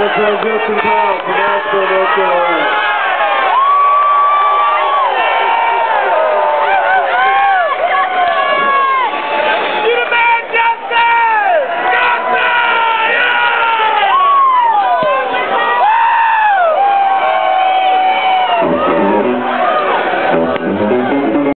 Justin Powell from Asheville,